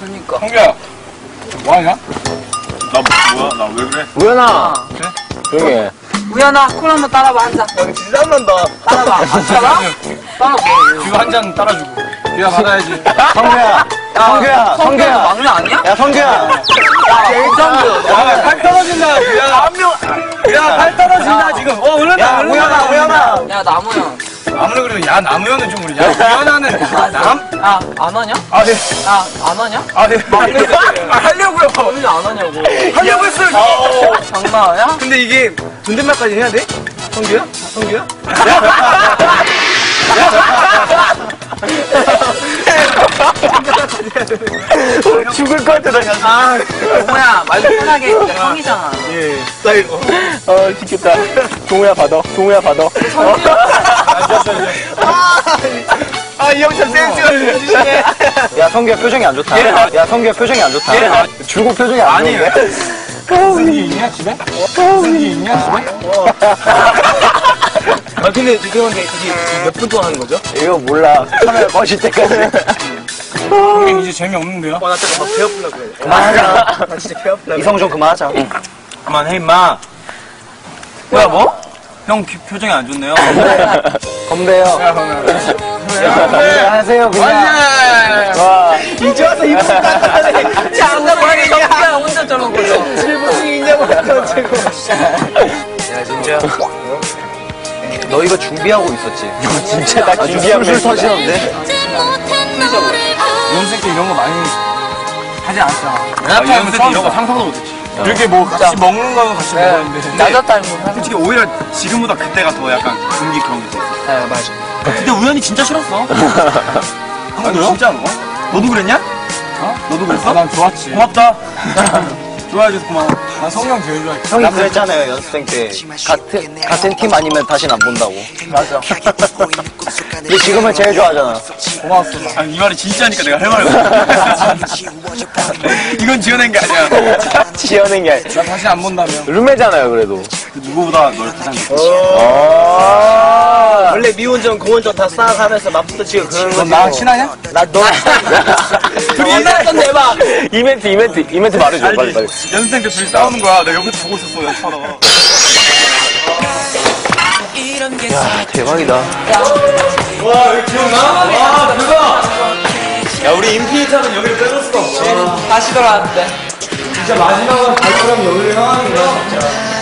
그러니까. 성규야, 뭐하냐? 나 뭐야? 나 왜 그래? 우연아. 조용히 해. 우연아, 콜 한번 따라봐, 한 잔. 야, 진짜 땀난다. 따라봐. 안 따라? 따라봐. 이거 한잔 따라주고. 귀야 받아야지. 성규야. 성규야. 성규야. 막내 아니야? 야, 성규야. 일정도. 야, 팔 떨어진다, 귀야. 한 명. 야, 팔 떨어진다, 지금. 어, 올랐다, 야, 우연아, 우연아. 야, 나무야. 아무리 그래도 야, 나무현은 좀 그래. 야, 우연하는 남? 야, 안 하냐? 아, 네. 야, 안 하냐? 아, 네. 아, 하려고요. 왜안 하냐고. 하려고 했어요. 장난이야? 근데 이게 존댓말까지 해야 돼? 성규야? 성규야? 죽을 것 같아, 나. 아, 뭐야, 말도 편하게. 진짜 형이잖아. 예, 스타일. 어. 어, 죽겠다. 동우야, 받아. 동우야, 받아. 아, 이 형참 센스가 주시네. 야, 성규야, 표정이 안 좋다. 야, 성규야, 표정이 안 좋다. 줄고 표정이 안 아니에요. 좋은데? 승기 있냐, 집에? 승기 있냐, 집에? 아, 근데 죄송한데, 이게 몇 분 동안 하는 거죠? 이거 몰라. 카메라 꺼질 때까지. 형님 이제 재미없는데요? 와, 나 진짜 막 배고프려고 그래. 그만하자. 나 진짜 배고프려고 이성 좀 그만하자. 그만해, 임마. 뭐야, 뭐? 형 피- 표정이 안 좋네요. 건배요. 안녕하세요, 그냥. 와. 이제 와서 이분 같다네. 장난 혼자 저런 거죠. 일본이 있냐고 해가지고. 야, 진짜. 너 이거 준비하고 있었지? 진짜 나 준비하고 술 터지는데? 연습 때 이런 거 많이 하지 않았잖아. 아, 연습 때 이런 거 상상도 못했지. 이렇게 뭐 같이 먹는 거는 같이 먹었는데. 나도 닮은 솔직히 오히려 지금보다 그때가 더 약간 금기 그런 게 있어. 네, 맞아. 근데 우연히 진짜 싫었어. 형도요? 진짜로? 너도 그랬냐? 어? 너도 그랬어? 난 좋았지. 고맙다. 좋아해줘서 고마워. 난 성형 제일 좋아해. 형이 그랬잖아요, 연습생 때. 같은, 같은 팀 아니면 다시는 안 본다고. 맞아. 근데 지금은 제일 좋아하잖아. 고마웠어. 아니, 이 말이 진짜니까 내가 할 말을 이건 지어낸 게 아니야. 지어낸 게 아니라. 나 다시 안 본다면. 룸메잖아요, 그래도. 누구보다 널 가장 아. 원래 미운전 고운전 다 쌓아가면서 맛부터 지어 그런 넌 거지 나랑 친하냐? 나 너 둘이 옛날했던 대박. 이벤트, 이벤트, 이벤트 말해줘, 빨리, 빨리. 연습생 때 둘이 싸우는 거야. 내가 옆에서 보고 있었어, 연습하다가. 야, 대박이다. 와, 여기 기억나? 와, 대박! 야, 우리 인피니트 하면 여기를 빼놓을 수가 없지. 다시 돌아왔는데. 진짜 마지막으로 갈 거라면 여기를 향하는 거야, 진짜.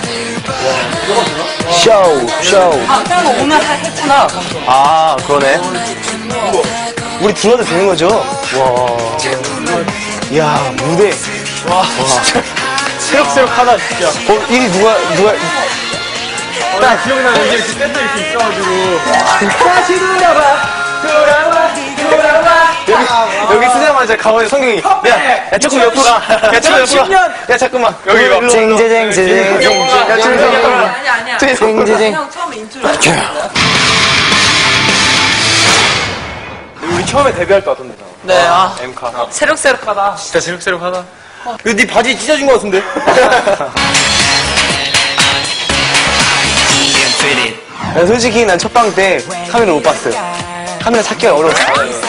쇼, 쇼. 아, 형 오늘 하- 했구나. 아, 그러네. 우리 들어도 되는 거죠? 와. 야, 무대. 와, 진짜. 새록새록 하다, 진짜. 어, 이 누가, 누가. 나 기억나, 이게 이렇게 밴드 이렇게 있어가지고. 다시 돌아와, 돌아와, 돌아와. 여기 쓰자마자 가만히 성경이. 야, 야, 조금 옆으로 가. 야, 조금 옆으로 가. 야, 잠깐만. 여기 이거. 쟁제쟁, 제쟁, 쟁. 야, 조금 옆으로 가. 아니야, 아니야. 쟁제쟁. 형 처음에 인트로. 우리 처음에 데뷔할 때 같은데. 네, 아. 엠카. 새록새록하다. 진짜 새록새록하다. 이거 네 바지 찢어진 거 같은데? 야, 솔직히 난 첫방 때 카메라 못 봤어요. 카메라 찾기가 어려웠어.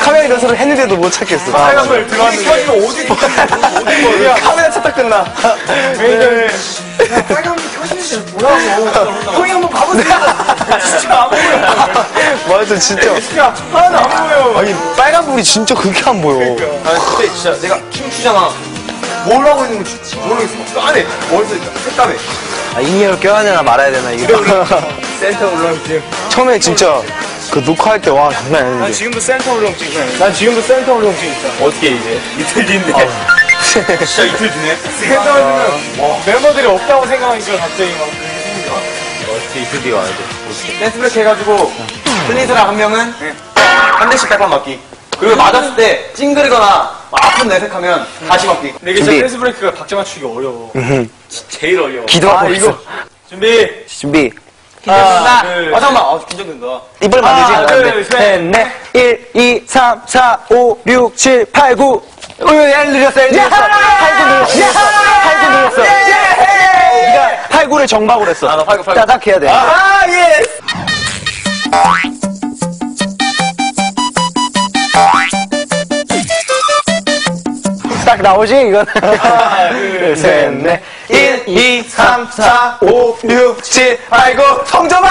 카메라 연습을 했는데도 못 찾겠어. 빨간불 들어왔는데. 이거 어디 어디 카메라 찾다 끝나. 왜 빨간불 켜지는데 뭐라고. 형이 한번 봐보세요. 진짜 안 보여. 맞아, 진짜. 진짜 하나도 안 보여. 아니, 빨간불이 진짜 그렇게 안 보여. 아니 그때 진짜 내가 춤추잖아. 뭘 하고 있는 건지 모르겠어. 까매. 머릿속에 색감해. 아, in-ear를 껴야 되나 말아야 되나, 이게. 센터 울렁증. 처음에 진짜 그 녹화할 때 와, 장난 아니었는데. 지금도 센터 울렁증. 난 지금도 센터 울렁증 있어. 어떻게 이제? 이틀 뒤인데. 진짜 이틀 뒤네. 센터 울렁증. 멤버들이 없다고 생각하니까 갑자기 막 그렇게 생겨. 어떻게 이틀 뒤에 와야 돼? 댄스 브레이크 해가지고 틀린 사람 한 명은 한 대씩 딱밤 맞기. 그리고 맞았을 때 찡그리거나 막 아픈 내색하면 다시 맞기. 근데 이게 준비. 진짜 댄스 브레이크가 박자 맞추기 어려워. 제일 어려워. 기도하고 아, 있어. 준비. 준비. 기대된다. 둘. 아 잠깐만. 아 긴장된다. 이빨 만들지? 하나, 안 둘. 셋, 넷, 1, 2, 3, 4, 5, 6, 7, 8, 9. 어, 야, 늘렸어, 늘렸어. 8, 9 늘렸어. 8, 9 늘렸어. 네가 8, 9를 정박으로 했어. 아, 나 팔, 구, 팔, 구. 따닥 해야 돼. 아 예스. 딱 나오지, 이건. 하나, 둘, 셋, 넷. 1, 2, 3, 4, 5, 6, 7, 8, 9. 성점아!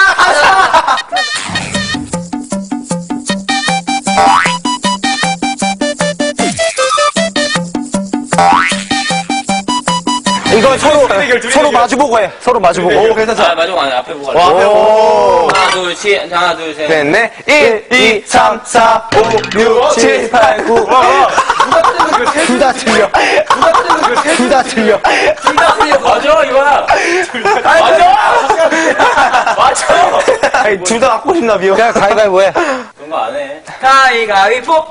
마주보고 해. 서로 마주보고. 오, 괜찮다. 아, 맞아, 아니, 앞에 보고. 와, 오. 하나, 둘, 셋, 하나, 둘, 셋. 넷, 넷. 1, 2, 3, 4, 5, 6, 7, 8, 9. 둘 다 틀려. 둘 다 틀려. 맞아, 이거야. 맞아! 맞아! 둘다 갖고 싶나, 비요? 그냥 가위바위보 해. 그런 거 안 해. 가위가위보.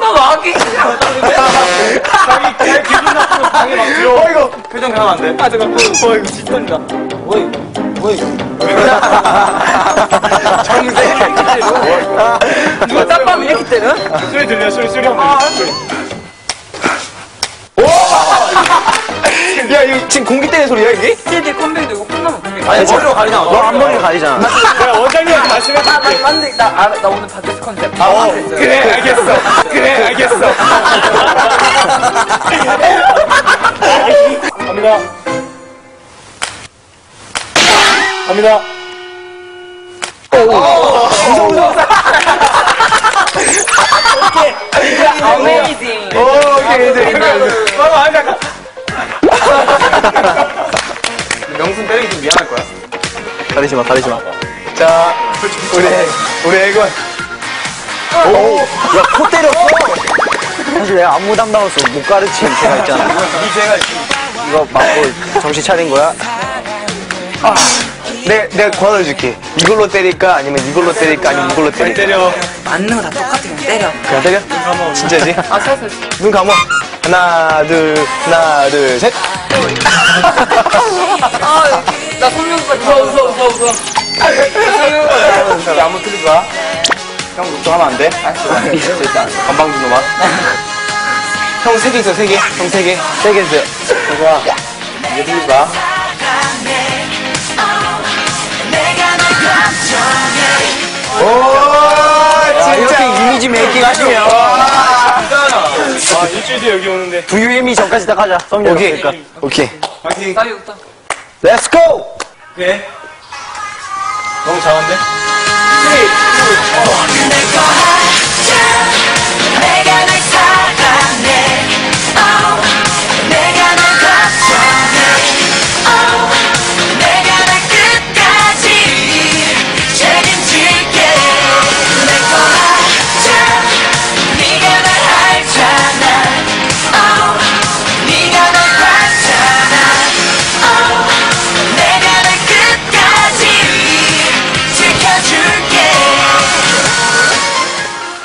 너 막이 자기 개 기분 나쁘면 방에 막 들어. 어, 이거. 표정 강하면 안 돼. 아, 잠깐. 어, 이거 짙던가. 누가 짬밥 이렇게 때려? 소리 들려, 소리, 소리 한 번. 소리. 야, 이거 지금 공기 때리는 소리야, 이게? CD 컴백도 이거 끝나면 컴백. 아니, 머리로 가리나. 너 앞머리 가리잖아. 야, 원장님한테 말씀해. 나, 나, 맞는데, 나, 알아. 나 오늘 바뀌었어, 컨셉. 아, 어, 그래, 알겠어. 그래, 알겠어. 갑니다. 갑니다. 어메이징. 오, 오케이, 이제. 잠깐만, 아니, 잠깐. 가리지 마, 가리지 마. 자, 우리, 우리 애건. 오, 야, 코 때렸어. 사실 내가 안무 담당으로서 못 가르친 제가 있잖아. 이 제가 이거 맞고 정신 차린 거야? 아, 내, 내가 권해줄게. 이걸로 때릴까? 아니면 이걸로 때릴까? 아니면 이걸로 잘 때릴까? 때려. 맞는 거 다 똑같아, 그냥 때려. 그냥 때려? 진짜지? 아, 살살. 눈 감아. 하나, 둘, 하나, 둘, 셋. 아, 나 성룡 오빠 웃어, 웃어, 웃어, 웃어. 자, 한번 틀릴 거야. 형, 걱정하면 안 돼? 알았어. 일단, 건방 좀 놈아. 형, 세 개 있어, 세 개. 형, 세 개. 세개 있어요. 좋아. 이제 틀릴 거야. 오, 진짜. 이렇게 이미지 메이킹 하시면. 아, 일주일 뒤에 여기 오는데. VM이 전까지 딱 하자. 오케이. 오케이. 파이팅. 나 이거 Let's go! 예. 너무 작은데? 3, 2, 1.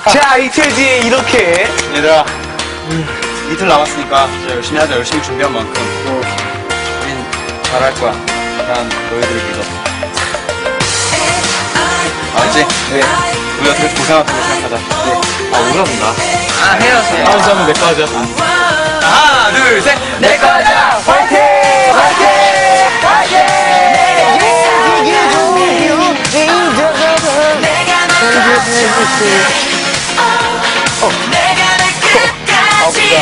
자, 이틀 뒤에 이렇게. 얘들아. 이틀 남았으니까 진짜 열심히 하자. 열심히 준비한 만큼. 우린 잘할 거야. 난 너희들을 믿어. 알지? 네. 우리가 되게 고생했다고 생각하자. 네. 아, 울어본다. 아, 헤어져. 다음 점은 내거 하자. 하나, 둘, 셋. 내 거야! 화이팅! 화이팅! 내가 널 걱정해 내가 고맙습니다.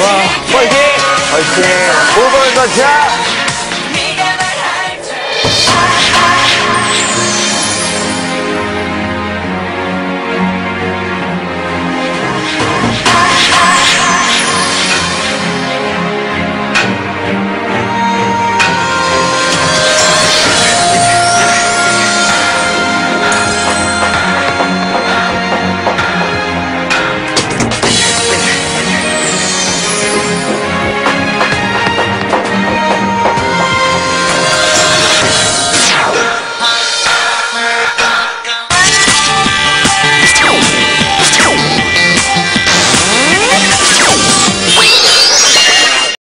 와, 화이팅! 화이팅! 5번 가자!